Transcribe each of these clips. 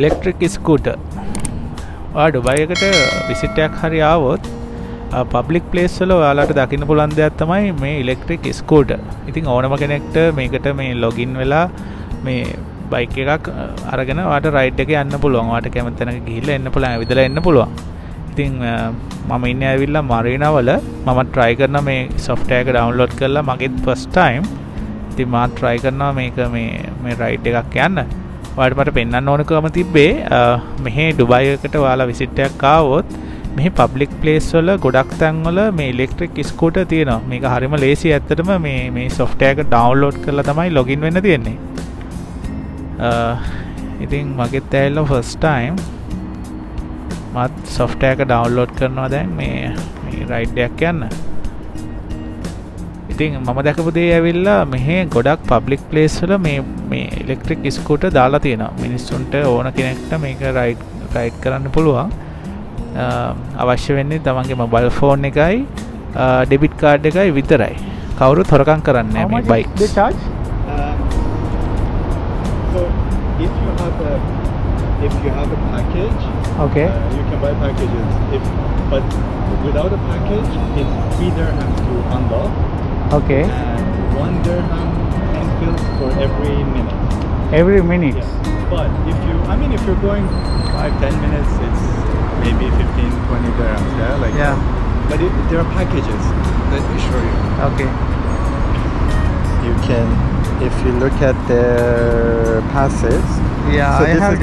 Electric scooter ඩුබයිකට විසිටයක් හරි ආවොත් public පලේස්වල යාලට දකින්න පුළන් දෙයක් තමයි මේ ඉලෙක්ට්‍රික් ස්කූට ඉතින් ඕනම කෙනෙක්ට මේකට මේ ලොගින් වෙලා මේ බයික එකක් අරගෙන වාට රයිට් එක යන්න පුළුවන්. වාට කැමතැන ගිහිල්ල එන්න පුළන් විදල එන්න පුළුවන්. ඉතිං මම ඉන්න ඇවිල්ලා මරීනවල මම ට්‍රයි කරන මේ සොෆ්ටයක ඩවන්ලෝඩ් කරලා මගෙත් පස්ටයිම් ති මාත් ට්‍රයි කරනවා මේක මේ රයිට් එකක් යන්න. වාට මට පෙන්න්න ඕනකම තිබ්බේ මෙහේ ඩුබයිකට වාලා විසිට්ටයක් කාවොත් මෙහි පබ්ලික් පලේස් වල ගොඩක් තැන්වල මේ ඉලෙක්ට්‍රික් ස්කෝට තියෙනවා. මේක හරිම ලේසි ඇත්තටම මේ මේ සොෆ්ටයක ඩවන්ලෝඩ් කරලා තමයි ලොගින් වෙන්න තියෙන්නේ. ඉතින් මගෙත් ඇල්ල ෆස්ටයිම් මත් සොෆ්ටයක ඩවන්ලෝඩ් කරනවා දැන් මේ රයිඩ්ඩයක් යන්න. ඉතින් මම දැකපු දේ ඇවිල්ලා මෙහේ ගොඩක් පබ්ලික් පලේස්වල මේ මේ ඉලෙක්ට්‍රික් ස්කෝට දාලා තියෙනවා. මිනිස්සුන්ට ඕන කෙනෙක්ට මේක රයිට් රයිට් කරන්න පුළුවන්. අවශ්‍ය වෙන්නේ තමන්ගේ මොබයිල් ෆෝන් එකයි ඩෙබිට් කාඩ් එකයි විතරයි. කවුරු තොරකං කරන්න මේ bike if you have a package, okay. uh, you can buy packages. If but without a package, it's three dirhams to unlock. Okay and one dirham ten fils for every minute. every minute Yes. But if you, I mean, if you're going five, ten minutes, it's maybe 15, 20 dirhams. Yeah, like Yeah. But it, there are packages. Let me show you. okay You can, if you look at their passes. yeah so i have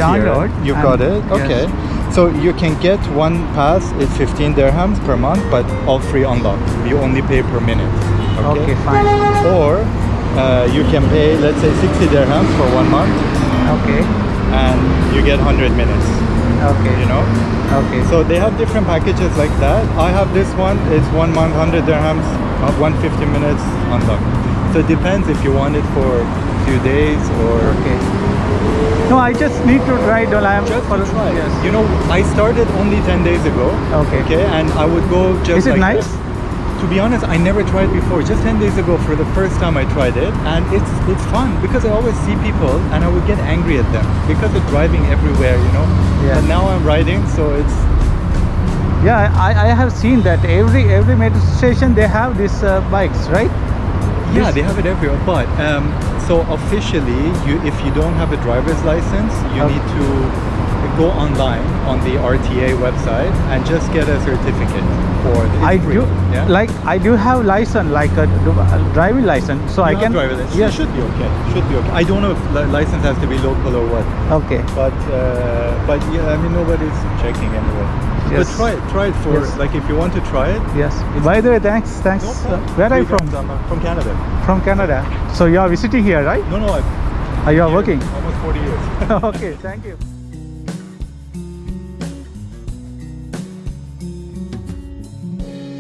You've got it. yes. Okay. So you can get one pass. It's 15 dirhams per month, but all free unlock. You only pay per minute. Okay fine Or uh, you can pay, let's say, 60 dirhams for one month, okay and you get 100 minutes. okay You know. okay So they have different packages like that. I have this one. It's one month, 100 dirhams, uh, 150 minutes on unlock. So it depends if you want it for a few days or. okay no i just need to try it while i am Just for try. yes You know, I started only 10 days ago. Okay. Okay, and I would go just. Is it like nice? this. To be honest, I never tried before. Just 10 days ago, for the first time, I tried it, and it's it's fun because I always see people, and I would get angry at them because they're driving everywhere, you know. Yeah. But now I'm riding, so it's yeah I, I have seen that every every metro station they have these uh, bikes right yeah, they have it everywhere. But um, so officially, you if you don't have a driver's license, you Okay. need to go online on the RTA website and just get a certificate for the. I free, do Yeah. like I do have license like a, driving license so I You have can license. yes It should be okay. Should be okay. I don't know if license has to be local or what, okay but uh, but yeah, I mean nobody's checking anyway. Yes. But try it. Try it for Yes. like if you want to try it. yes by the way thanks thanks No Uh, where are you from From Canada. from Canada so you are visiting here right No, no. I've uh, you are working almost 40 years. okay thank you